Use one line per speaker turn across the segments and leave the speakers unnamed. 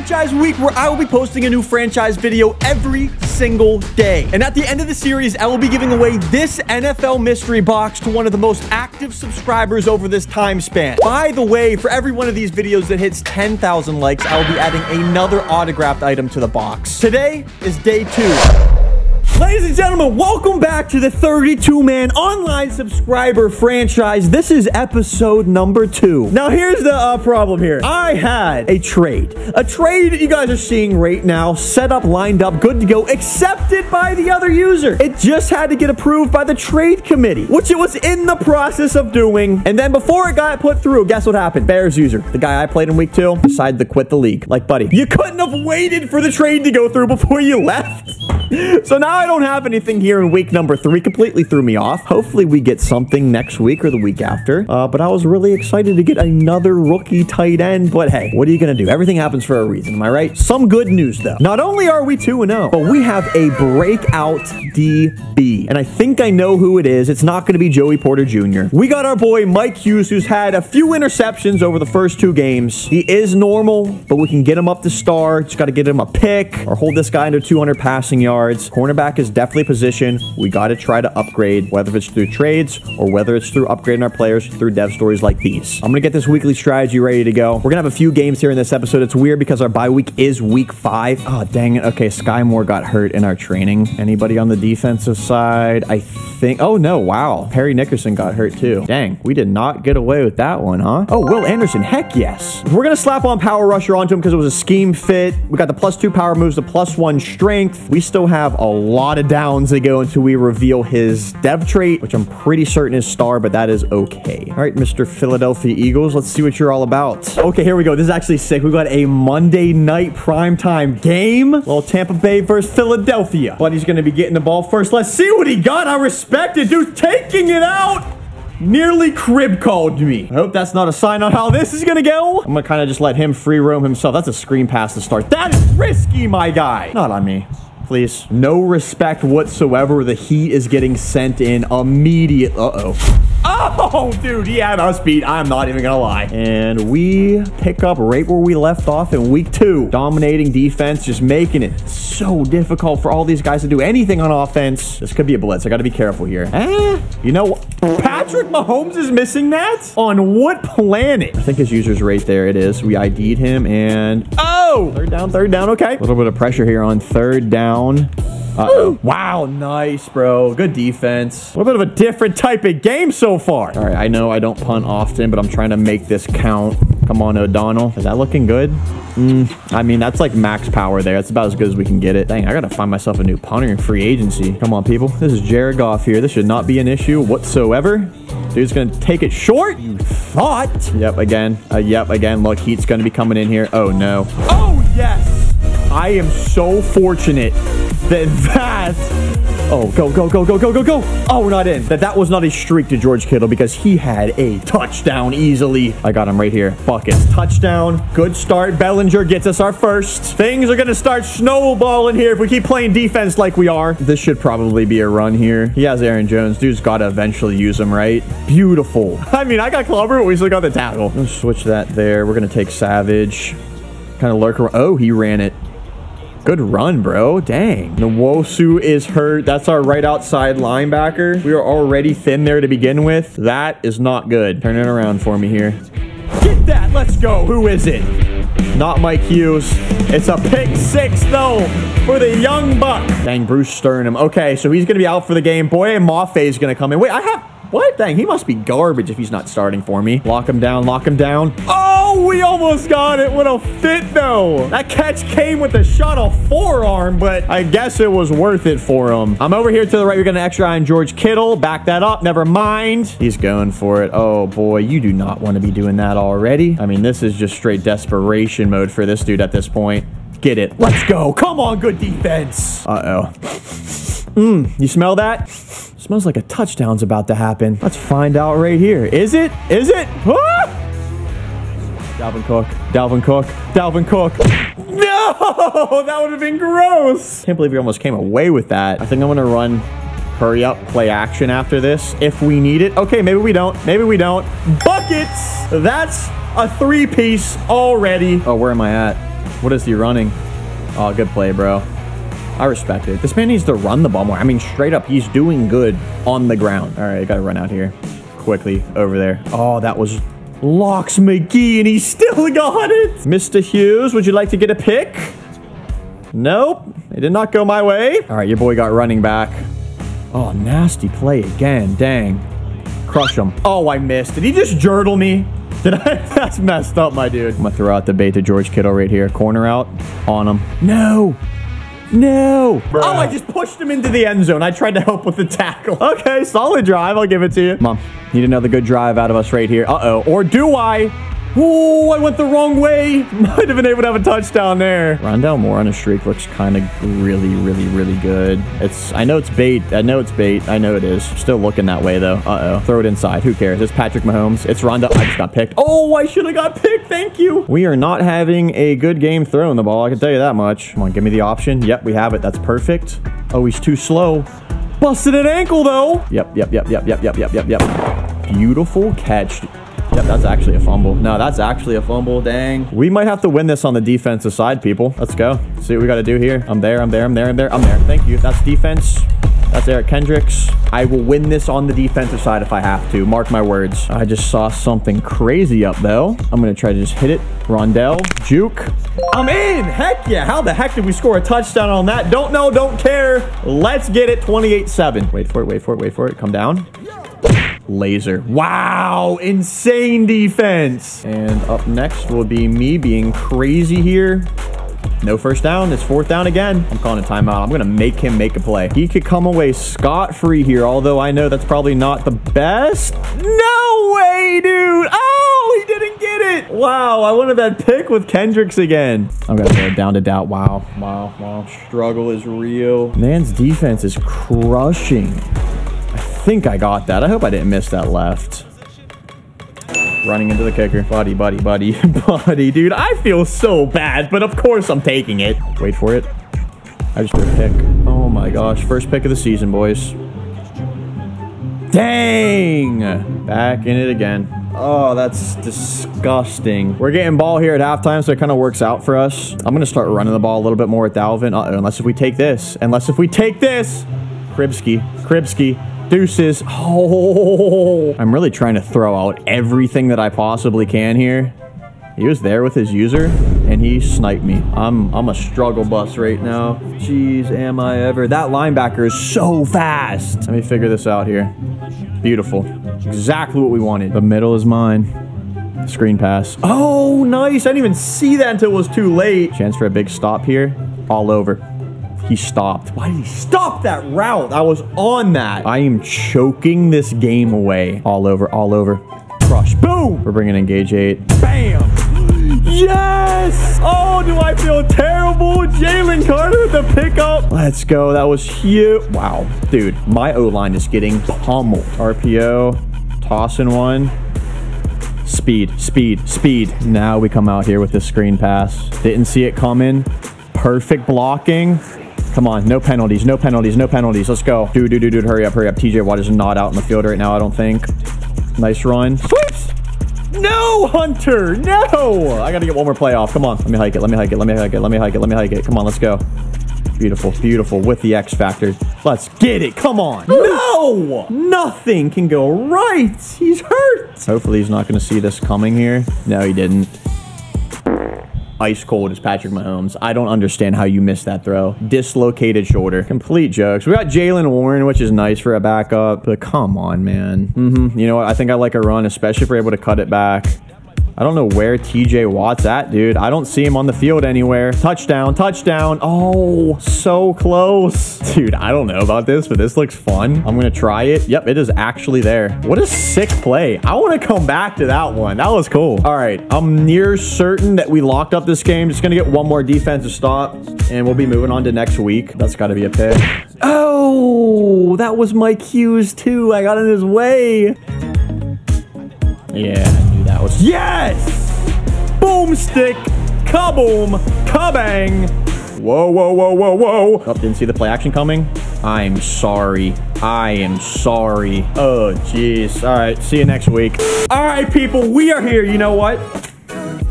franchise week where I will be posting a new franchise video every single day. And at the end of the series, I will be giving away this NFL mystery box to one of the most active subscribers over this time span. By the way, for every one of these videos that hits 10,000 likes, I will be adding another autographed item to the box. Today is day two. Ladies and gentlemen, welcome back to the 32-man online subscriber franchise. This is episode number two. Now, here's the uh, problem here. I had a trade. A trade that you guys are seeing right now, set up, lined up, good to go, accepted by the other user. It just had to get approved by the trade committee, which it was in the process of doing. And then before it got put through, guess what happened? Bears user, the guy I played in week two, decided to quit the league. Like, buddy, you couldn't have waited for the trade to go through before you left. so now I don't have anything here in week number three. Completely threw me off. Hopefully we get something next week or the week after. Uh, but I was really excited to get another rookie tight end. But hey, what are you going to do? Everything happens for a reason. Am I right? Some good news though. Not only are we 2-0, but we have a breakout DB. And I think I know who it is. It's not going to be Joey Porter Jr. We got our boy Mike Hughes, who's had a few interceptions over the first two games. He is normal, but we can get him up to star. Just got to get him a pick or hold this guy under 200 passing yards Cornerback is definitely a position we got to try to upgrade, whether it's through trades or whether it's through upgrading our players through dev stories like these. I'm going to get this weekly strategy ready to go. We're going to have a few games here in this episode. It's weird because our bye week is week five. Oh, dang it. Okay, Skyy Moore got hurt in our training. Anybody on the defensive side? I think. Oh, no. Wow. Parry Nickerson got hurt too. Dang, we did not get away with that one, huh? Oh, Will Anderson. Heck yes. We're going to slap on Power Rusher onto him because it was a scheme fit. We got the plus two power moves, the plus one strength. We still have a lot of downs to go until we reveal his dev trait, which I'm pretty certain is star, but that is okay. All right, Mr. Philadelphia Eagles, let's see what you're all about. Okay, here we go. This is actually sick. We've got a Monday night primetime game. Little Tampa Bay versus Philadelphia. Buddy's going to be getting the ball first. Let's see what he got. I respect it. Dude, taking it out nearly crib called me. I hope that's not a sign on how this is gonna go. I'm gonna kind of just let him free roam himself. That's a screen pass to start. That is risky, my guy. Not on me please. No respect whatsoever. The heat is getting sent in immediate. Uh-oh. Oh, dude, he had us beat. I'm not even gonna lie. And we pick up right where we left off in week two. Dominating defense, just making it so difficult for all these guys to do anything on offense. This could be a blitz. I gotta be careful here. Eh, you know what? Patrick Mahomes is missing that? On what planet? I think his user's right there. It is. We ID'd him and... Oh! Third down, third down. Okay. A little bit of pressure here on third down. Uh -oh. Wow, nice, bro. Good defense. A little bit of a different type of game so far. All right, I know I don't punt often, but I'm trying to make this count. Come on, O'Donnell. Is that looking good? Mm, I mean, that's like max power there. That's about as good as we can get it. Dang, I gotta find myself a new punter in free agency. Come on, people. This is Jared Goff here. This should not be an issue whatsoever. Dude's gonna take it short. You thought. Yep, again. Uh, yep, again. Look, Heat's gonna be coming in here. Oh, no. Oh, yes. I am so fortunate that that Oh, go, go, go, go, go, go, go. Oh, we're not in. That that was not a streak to George Kittle because he had a touchdown easily. I got him right here. Buckets. Touchdown. Good start. Bellinger gets us our first. Things are going to start snowballing here if we keep playing defense like we are. This should probably be a run here. He has Aaron Jones. Dude's got to eventually use him, right? Beautiful. I mean, I got Clobber, but we still got the tackle. Let's switch that there. We're going to take Savage. Kind of lurk around. Oh, he ran it. Good run, bro. Dang. Nwosu is hurt. That's our right outside linebacker. We are already thin there to begin with. That is not good. Turn it around for me here. Get that. Let's go. Who is it? Not Mike Hughes. It's a pick six, though, for the young buck. Dang, Bruce Sternum. Okay, so he's going to be out for the game. Boye Mafe is going to come in. Wait, I have... What? Dang, he must be garbage if he's not starting for me. Lock him down, lock him down. Oh, we almost got it. What a fit, though. That catch came with a shot of forearm, but I guess it was worth it for him. I'm over here to the right. We're going to extra eye on George Kittle. Back that up. Never mind. He's going for it. Oh, boy. You do not want to be doing that already. I mean, this is just straight desperation mode for this dude at this point. Get it. Let's go. Come on, good defense. Uh-oh. Mmm, you smell that? Smells like a touchdown's about to happen. Let's find out right here. Is it? Is it? Ah! Dalvin Cook. Dalvin Cook. Dalvin Cook. No! That would have been gross. Can't believe we almost came away with that. I think I'm going to run hurry up play action after this if we need it. Okay, maybe we don't. Maybe we don't. Buckets! That's a three-piece already. Oh, where am I at? What is he running? Oh, good play, bro. I respect it. This man needs to run the ball more. I mean, straight up, he's doing good on the ground. All right, I gotta run out here quickly over there. Oh, that was Locks McGee, and he still got it. Mr. Hughes, would you like to get a pick? Nope, it did not go my way. All right, your boy got running back. Oh, nasty play again. Dang. Crush him. Oh, I missed. Did he just jurtle me? Did I? That's messed up, my dude. I'm gonna throw out the bait to George Kittle right here. Corner out on him. No. No. Bruh. Oh, I just pushed him into the end zone. I tried to help with the tackle. Okay, solid drive. I'll give it to you. Mom, need another good drive out of us right here. Uh-oh. Or do I? Oh, I went the wrong way. Might have been able to have a touchdown there. Rondale Moore on a streak looks kind of really, really, really good. It's, I know it's bait. I know it's bait. I know it is. Still looking that way though. Uh-oh. Throw it inside. Who cares? It's Patrick Mahomes. It's Rondale. I just got picked. Oh, I should have got picked. Thank you. We are not having a good game throwing the ball. I can tell you that much. Come on, give me the option. Yep, we have it. That's perfect. Oh, he's too slow. Busted an ankle though. Yep, yep, yep, yep, yep, yep, yep, yep, yep. Beautiful catch. That's actually a fumble. No, that's actually a fumble. Dang. We might have to win this on the defensive side, people. Let's go. See what we got to do here. I'm there. I'm there. I'm there. I'm there. I'm there. Thank you. That's defense. That's Eric Kendricks. I will win this on the defensive side if I have to. Mark my words. I just saw something crazy up, though. I'm going to try to just hit it. Rondale. Juke. I'm in. Heck yeah. How the heck did we score a touchdown on that? Don't know. Don't care. Let's get it. 28-7. Wait for it. Wait for it. Wait for it. Come down. Laser. Wow, insane defense. And up next will be me being crazy here. No first down. It's fourth down again. I'm calling a timeout. I'm going to make him make a play. He could come away scot-free here, although I know that's probably not the best. No way, dude. Oh, he didn't get it. Wow, I wanted that pick with Kendricks again. I'm going to go down to doubt. Wow, wow, wow. Struggle is real. Man's defense is crushing think I got that. I hope I didn't miss that left. Running into the kicker. Buddy, buddy, buddy, buddy. Dude, I feel so bad, but of course I'm taking it. Wait for it. I just threw a pick. Oh my gosh. First pick of the season, boys. Dang! Back in it again. Oh, that's disgusting. We're getting ball here at halftime, so it kind of works out for us. I'm going to start running the ball a little bit more with Dalvin. Uh unless if we take this. Unless if we take this. Kribsky. Kribsky. Deuces. Oh, I'm really trying to throw out everything that I possibly can here. He was there with his user, and he sniped me. I'm I'm a struggle bus right now. Jeez, am I ever. That linebacker is so fast. Let me figure this out here. Beautiful. Exactly what we wanted. The middle is mine. Screen pass. Oh, nice. I didn't even see that until it was too late. Chance for a big stop here. All over. He stopped. Why did he stop that route? I was on that. I am choking this game away. All over, all over. Crush. Boom! We're bringing in gauge 8. Bam! Yes! Oh, do I feel terrible? Jalen Carter with the pickup. Let's go. That was huge. Wow. Dude, my O-line is getting pummeled. RPO. Tossing one. Speed, speed, speed. Now we come out here with this screen pass. Didn't see it coming. Perfect blocking. Come on, no penalties, no penalties, no penalties. Let's go. Dude, dude, dude, dude, hurry up, hurry up. TJ Watt is not out in the field right now, I don't think. Nice run. Sweeps! No, Hunter! No! I gotta get one more play off. Come on, let me hike it, let me hike it, let me hike it, let me hike it, let me hike it. Come on, let's go. Beautiful, beautiful, with the X Factor. Let's get it, come on. No! Nothing can go right. He's hurt. Hopefully he's not gonna see this coming here. No, he didn't ice cold as Patrick Mahomes. I don't understand how you missed that throw. Dislocated shoulder. Complete jokes. We got Jaylen Warren, which is nice for a backup, but come on, man. Mm -hmm. You know what? I think I like a run, especially if we're able to cut it back. I don't know where TJ Watt's at, dude. I don't see him on the field anywhere. Touchdown, touchdown. Oh, so close. Dude, I don't know about this, but this looks fun. I'm going to try it. Yep, it is actually there. What a sick play. I want to come back to that one. That was cool. All right, I'm near certain that we locked up this game. Just going to get one more defensive stop, and we'll be moving on to next week. That's got to be a pick. Oh, that was Mike Hughes, too. I got in his way. Yeah, was... Yes! Boomstick! Kaboom! Kabang! Whoa, whoa, whoa, whoa, whoa. Oh, didn't see the play action coming? I'm sorry. I am sorry. Oh, jeez. All right, see you next week. All right, people, we are here. You know what?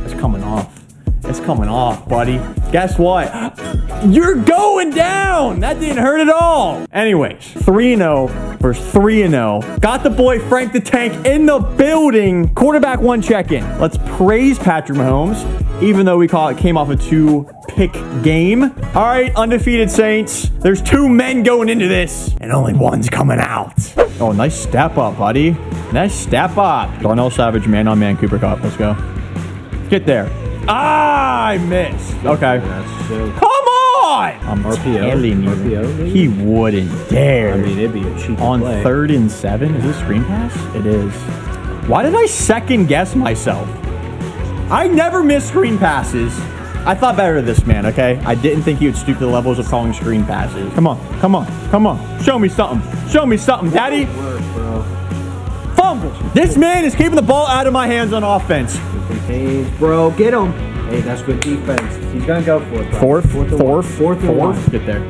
It's coming off. It's coming off, buddy. Guess what? You're going down. That didn't hurt at all. Anyways, 3-0 versus 3-0. Got the boy Frank the Tank in the building. Quarterback one check-in. Let's praise Patrick Mahomes, even though we call it came off a two-pick game. All right, undefeated Saints. There's two men going into this, and only one's coming out. Oh, nice step up, buddy. Nice step up. Darnell Savage, man-on-man, Cooper Kupp. Let's go. Get there. Ah, I missed. Okay.
That's so.
Come I'm
RPO.
telling you.
RPO.
He wouldn't dare.
I mean, it'd be a cheap
On
play.
third and seven? Is this screen pass? It is. Why did I second guess myself? I never miss screen passes. I thought better of this man, okay? I didn't think he would stoop to the levels of calling screen passes. Come on, come on, come on. Show me something. Show me something, daddy. Fumble. This man is keeping the ball out of my hands on offense.
Bro. Get him. Hey, that's good defense. He's gonna go for it. Bro.
Fourth,
fourth, and
fourth,
fourth,
fourth. Get there.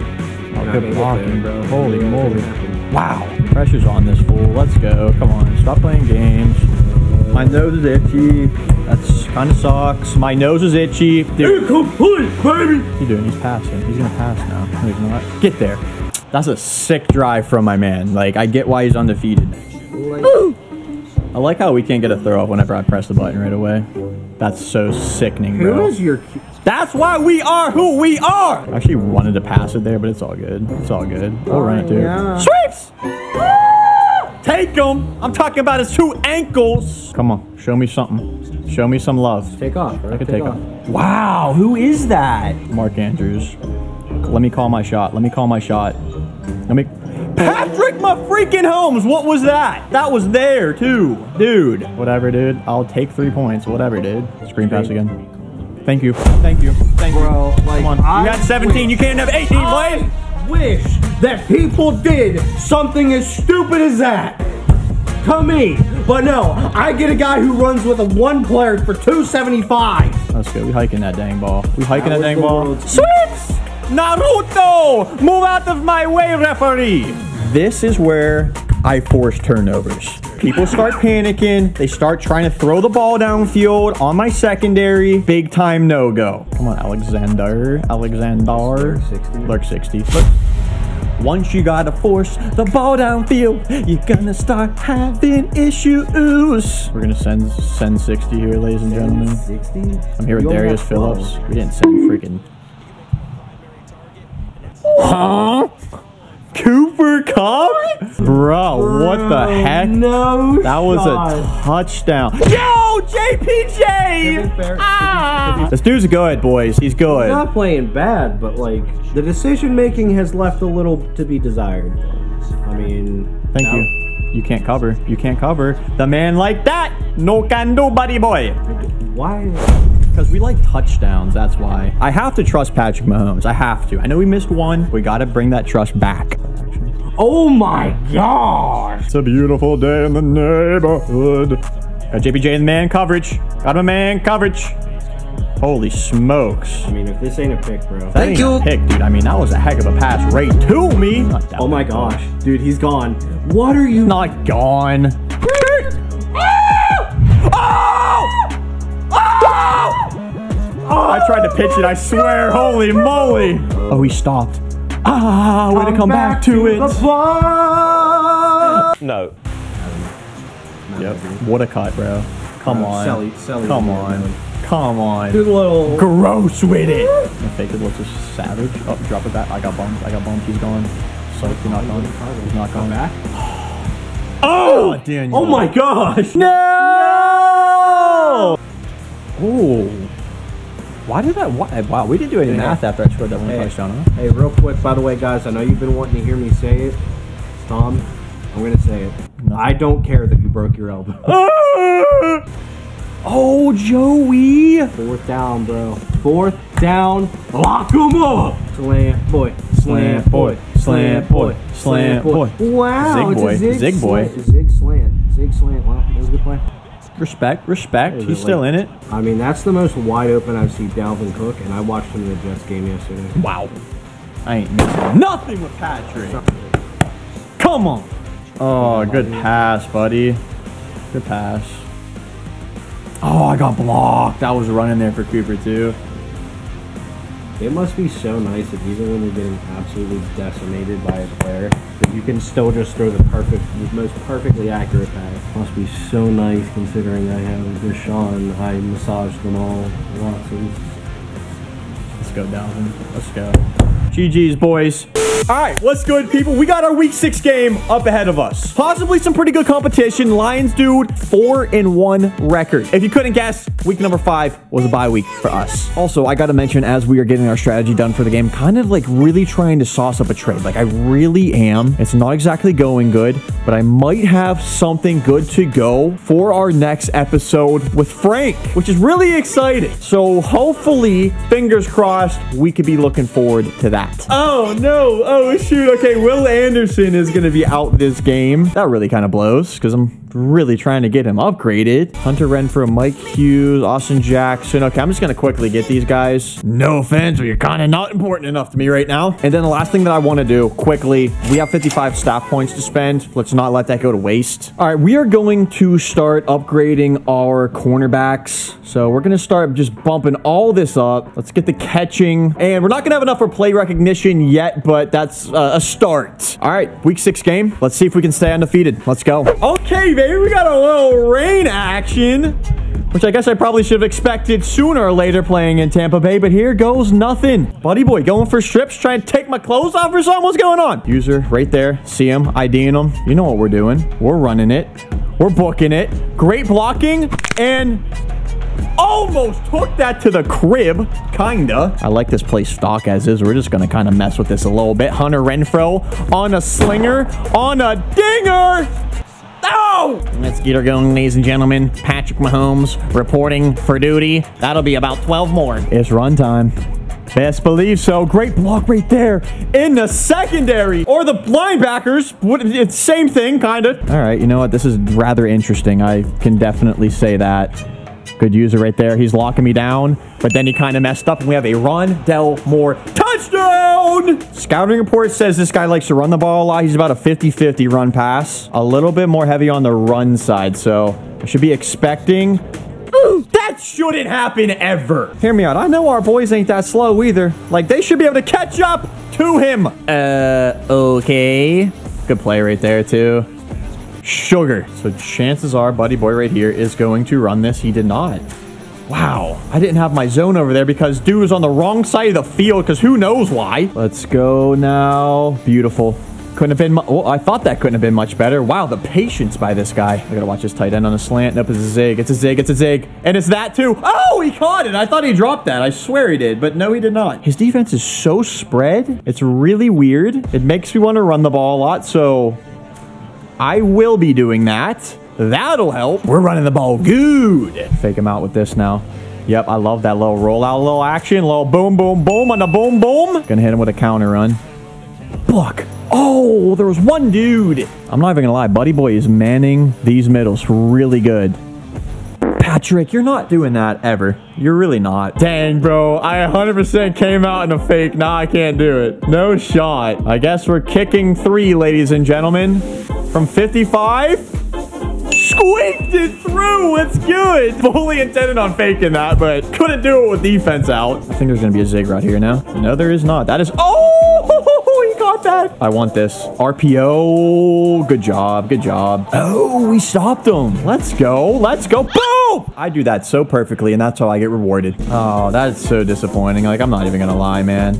Oh, good blocking, bro. Holy
Yeah,
moly.
that's gonna happen.
Wow. Pressure's on this fool. Let's go. Come on. Stop playing games. My nose is itchy. That's kind of sucks. My nose is itchy. Dude.
Incomplete, baby.
What's he doing? He's passing. He's gonna pass now. No, he's not. Get there. That's a sick drive from my man. Like, I get why he's undefeated. I like how we can't get a throw up whenever I press the button right away. That's so sickening,
Who
bro.
is your?
That's why we are who we are. I actually wanted to pass it there, but it's all good. It's all good. We'll run it too.
Oh, yeah.
Sweeps! Ah! Take him. I'm talking about his two ankles. Come on, show me something. Show me some love.
Take off, bro.
I could take him. Wow, who is that? Mark Andrews. Let me call my shot. Let me call my shot. Let me. Patrick, my freaking Holmes. What was that? That was there too, dude. Whatever, dude. I'll take three points. Whatever, dude. Screen pass again. Thank you. Thank you. Thank you.
Bro,
you.
like,
Come on.
I
you got 17. You can't have 18, boys.
I wish that people did something as stupid as that to me. But no, I get a guy who runs with a one player for 275.
That's good. We hiking that dang ball. We hiking that,
That
dang ball. Sweeps! Naruto! Move out of my way, referee! This is where I force turnovers. People start panicking. They start trying to throw the ball downfield on my secondary. Big time no go. Come on, Alexander. Alexander.
Lurk 60.
Lurk 60. Look. Once you gotta force the ball downfield, you're gonna start having issues. We're gonna send send 60 here, ladies and gentlemen.
60?
I'm here with
You
Darius
have 12.
Phillips. We didn't send freaking. Huh? Cooper Kupp? Bro, what the heck?
No.
That was
shot.
a touchdown. Yo, JPJ!
To
Ah! This dude's good, boys. He's good.
not playing bad, but like the decision making has left a little to be desired. I mean,
Thank
now-
you. You can't cover. You can't cover. The man like that. No can do, buddy boy.
Why?
Because we like touchdowns, that's why. I have to trust Patrick Mahomes. I have to. I know we missed one. We got to bring that trust back.
Oh my gosh!
It's a beautiful day in the neighborhood. Got JPJ in man coverage. Got him in man coverage. Holy smokes.
I mean, if this ain't a pick, bro.
That ain't a pick, dude. I mean, that was a heck of a pass right to me.
Oh my
one.
gosh, dude, he's gone. What are you?
Not gone. Oh! Oh! I tried to pitch it, I swear. Holy moly. Oh, he stopped. Ah, way to come back, to it.
the.
No.
Yep. What a cut, bro. Come on.
Selly- Selly
Come
here,
on.
man.
Come on.
Good little.
Gross with it. I think it looks just savage. Oh, drop it back. I got bumped. I got bumped. He's gone. So you're not gone. He's not gone.
back.
Oh, Daniel.
Oh my gosh!
No! Oh. Why did I? Why, wow, we didn't do any math after I scored that one
Hey.
touchdown, huh?
Hey, real quick, by the way, guys, I know you've been wanting to hear me say it. Tom, I'm gonna say it. I don't care that you broke your elbow.
Oh, Joey.
Fourth down, bro. Fourth down. Lock him up. Slam, boy. Slam, boy. Slam, boy.
Slam, boy.
Wow.
Zig
it's a
boy.
Zig,
Zig boy.
Zig slant. Zig slant. Wow, that was a good play.
Respect, respect.
Is
He's
it
still
like-
in it.
I mean, that's the most wide open I've seen Dalvin Cook, and I watched him in the Jets game yesterday.
Wow. I ain't missing nothing with Patrick. Come on. Oh, good pass, buddy. Good pass. Oh, I got blocked. I was running there for Cooper, too.
It must be so nice that even when you're getting absolutely decimated by a player, that you can still just throw the perfect, the most perfectly accurate pass. Must be so nice considering I have Deshaun, I massaged them all. Watson.
Let's go, Dalvin. Let's go. GG's, boys. All right, what's good, people? We got our week six game up ahead of us. Possibly some pretty good competition. Lions, dude, four and one record. If you couldn't guess, week number five was a bye week for us. Also, I got to mention, as we are getting our strategy done for the game, kind of like really trying to sauce up a trade. Like, I really am. It's not exactly going good, but I might have something good to go for our next episode with Frank, which is really exciting. So, hopefully, fingers crossed, we could be looking forward to that. Oh, no. Oh, shoot. Okay, Will Anderson is going to be out this game. That really kind of blows because I'm really trying to get him upgraded. Hunter Renfrow, Mike Hughes, Austin Jackson. Okay, I'm just going to quickly get these guys. No offense, but you're kind of not important enough to me right now. And then the last thing that I want to do quickly, we have 55 staff points to spend. Let's not let that go to waste. All right, we are going to start upgrading our cornerbacks. So we're going to start just bumping all this up. Let's get the catching. And we're not going to have enough for play recognition yet, but that's uh, a start. All right, week six game. Let's see if we can stay undefeated. Let's go. Okay, baby, we got a little rain action. Which I guess I probably should have expected sooner or later playing in Tampa Bay, but here goes nothing. Buddy boy going for strips, trying to take my clothes off or something. What's going on? User right there. See him, IDing him. You know what we're doing. We're running it. We're booking it. Great blocking and almost took that to the crib, kinda. I like this play stock as is. We're just gonna kind of mess with this a little bit. Hunter Renfrow on a slinger, on a dinger. Let's get her going, ladies and gentlemen. Patrick Mahomes reporting for duty. That'll be about 12 more. It's run time. Best believe so. Great block right there in the secondary. Or the linebackers. Same thing, kind of. All right, you know what? This is rather interesting. I can definitely say that. Good user right there. He's locking me down, but then he kind of messed up, and we have a Rondale Moore touchdown! Scouting report says this guy likes to run the ball a lot. He's about a 50-50 run pass. A little bit more heavy on the run side, so I should be expecting... Ooh, that shouldn't happen ever. Hear me out. I know our boys ain't that slow either. Like, they should be able to catch up to him. Uh, okay. Good play right there, too. Sugar. So chances are Buddy Boy right here is going to run this. He did not. Wow. I didn't have my zone over there because dude was on the wrong side of the field because who knows why. Let's go now. Beautiful. Couldn't have been, well, I thought that couldn't have been much better. Wow, the patience by this guy. I gotta watch this tight end on a slant. Nope, it's a zig. It's a zig. It's a zig. And it's that too. Oh, he caught it. I thought he dropped that. I swear he did, but no, he did not. His defense is so spread. It's really weird. It makes me want to run the ball a lot, so I will be doing that. That'll help. We're running the ball good. Fake him out with this now. Yep, I love that little rollout, little action, little boom, boom, boom on the boom, boom. Gonna hit him with a counter run. Block. Oh, there was one dude. I'm not even gonna lie. Buddy Boy is manning these middles really good. Patrick, you're not doing that ever. You're really not. Dang, bro. I 100% came out in a fake. Now I can't do it. No shot. I guess we're kicking three, ladies and gentlemen. From 55. Squeaked it through. It's good. Fully intended on faking that, but couldn't do it with defense out. I think there's going to be a zig right here now. No, there is not. That is... Oh! He got that. I want this. RPO. Good job. Good job. Oh, we stopped him. Let's go. Let's go. Boom! I do that so perfectly, and that's how I get rewarded. Oh, that's so disappointing. Like, I'm not even going to lie, man.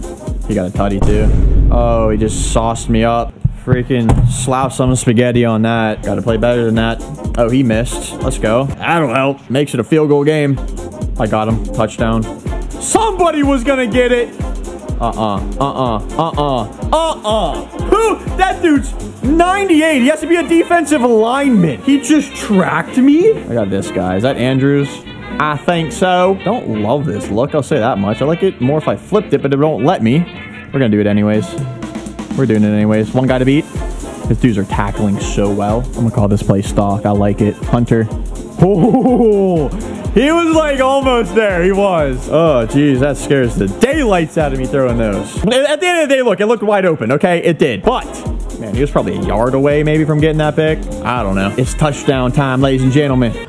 He got a tutty, too. Oh, he just sauced me up. Freaking slap some spaghetti on that. Got to play better than that. Oh, he missed. Let's go. That'll help. Makes it a field goal game. I got him. Touchdown. Somebody was going to get it. Uh-uh. Uh-uh. Uh-uh. Uh-uh. Who? That dude's 98. He has to be a defensive lineman. He just tracked me. I got this guy. Is that Andrews? I think so. Don't love this look. I'll say that much. I like it more if I flipped it, but it won't let me. We're going to do it anyways. We're doing it anyways. One guy to beat. His dudes are tackling so well. I'm to call this play stock. I like it. Hunter. Oh, he was like almost there. He was. Oh, geez. That scares the daylights out of me throwing those. At the end of the day, look, it looked wide open. Okay, it did. But Man, he was probably a yard away maybe from getting that pick. I don't know. It's touchdown time, ladies and gentlemen.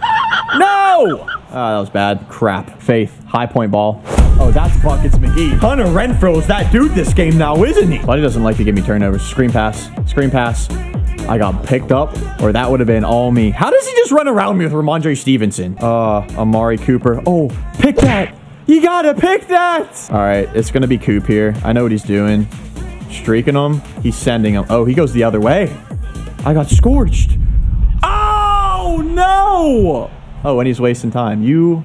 no! Oh, that was bad. Crap. Faith. High point ball. Oh, that's Buckets McGee. Hunter Renfrow's that dude this game now, isn't he? Buddy doesn't like to give me turnovers. Screen pass. Screen pass. I got picked up, or that would have been all me. How does he just run around me with Rhamondre Stevenson? Uh, Amari Cooper. Oh, pick that. You gotta pick that. All right, it's gonna be Coop here. I know what he's doing. Streaking him. He's sending him. Oh, he goes the other way. I got scorched. Oh, no. Oh, and he's wasting time. You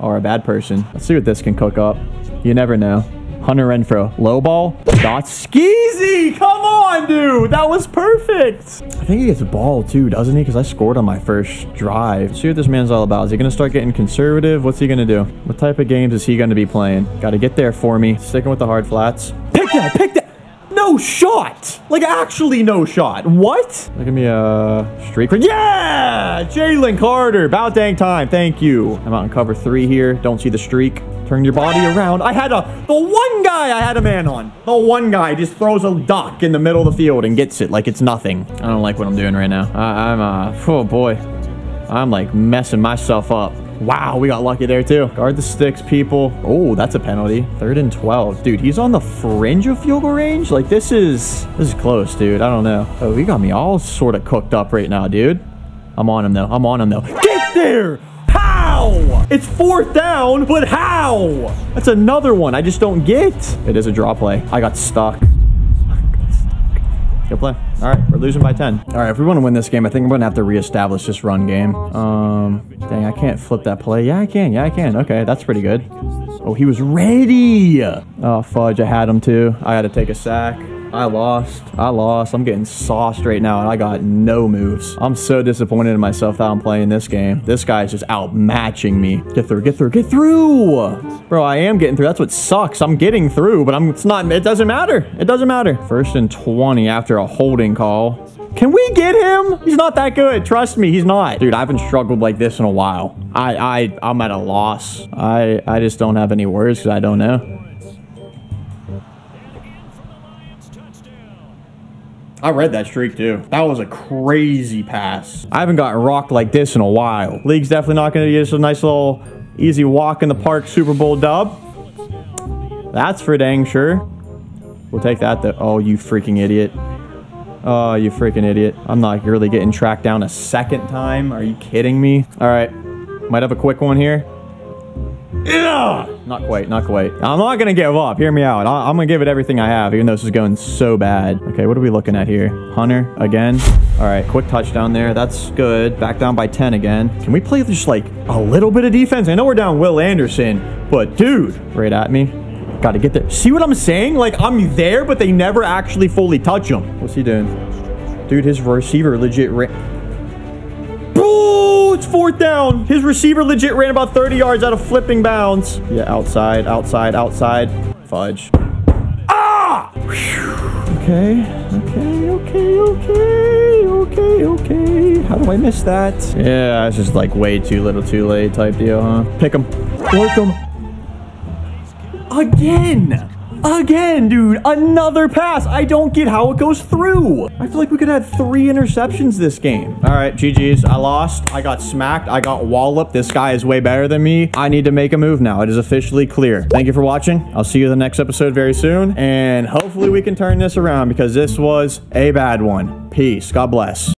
are a bad person. Let's see what this can cook up. You never know. Hunter Renfrow. Low ball. Dot skeezy. Come on, dude. That was perfect. I think he gets a ball too, doesn't he? Because I scored on my first drive. see what this man's all about. Is he going to start getting conservative? What's he going to do? What type of games is he going to be playing? Got to get there for me. Sticking with the hard flats. Pick that. Pick that. No shot. Like, actually no shot. What? Look at me, uh, streak. Yeah! Jalen Carter. About dang time. Thank you. I'm out in cover three here. Don't see the streak. Turn your body around. I had a, the one guy I had a man on. The one guy just throws a duck in the middle of the field and gets it like it's nothing. I don't like what I'm doing right now. I, I'm, uh, oh boy. I'm like messing myself up. Wow, we got lucky there too. Guard the sticks, people. Oh, that's a penalty. Third and 12. Dude, he's on the fringe of field goal range? Like, this is... This is close, dude. I don't know. Oh, he got me all sort of cooked up right now, dude. I'm on him, though. I'm on him, though. Get there! How? It's fourth down, but how? That's another one I just don't get. It is a draw play. I got stuck. Good play. All right, we're losing by 10. All right, if we want to win this game, I think I'm going to have to reestablish this run game. Um, dang, I can't flip that play. Yeah, I can. Yeah, I can. Okay, that's pretty good. Oh, he was ready. Oh, fudge. I had him too. I had to take a sack. I lost. I lost. I'm getting sauced right now, and I got no moves. I'm so disappointed in myself that I'm playing this game. This guy's just outmatching me. Get through, get through, get through! Bro, I am getting through. That's what sucks. I'm getting through, but I'm. it's not, it doesn't matter. It doesn't matter. First and 20 after a holding call. Can we get him? He's not that good. Trust me, he's not. Dude, I haven't struggled like this in a while. I, I, I'm at a loss. I, I just don't have any words because I don't know. I read that streak too. That was a crazy pass. I haven't gotten rocked like this in a while. League's definitely not going to give us a nice little easy walk in the park Super Bowl dub. That's for dang sure. We'll take that though. Oh, you freaking idiot. Oh, you freaking idiot. I'm not really getting tracked down a second time. Are you kidding me? All right. Might have a quick one here. Yeah! Not quite, not quite. I'm not gonna give up. Hear me out. I am gonna give it everything I have, even though this is going so bad. Okay, what are we looking at here? Hunter, again. All right, quick touchdown there. That's good. Back down by 10 again. Can we play just like a little bit of defense? I know we're down Will Anderson, but dude, right at me. Got to get there. See what I'm saying? Like, I'm there, but they never actually fully touch him. What's he doing? Dude, his receiver legit ran it's fourth down. His receiver legit ran about 30 yards out of flipping bounds. Yeah, outside, outside, outside. Fudge. Ah! Okay, okay, okay, okay, okay, okay. How do I miss that? Yeah, it's just like way too little too late type deal, huh? Pick him. Work him. Again! Again, dude, another pass. I don't get how it goes through. I feel like we could have three interceptions this game. All right, GG's. I lost. I got smacked. I got walloped. This guy is way better than me. I need to make a move now. It is officially clear. Thank you for watching. I'll see you in the next episode very soon. And hopefully we can turn this around because this was a bad one. Peace. God bless.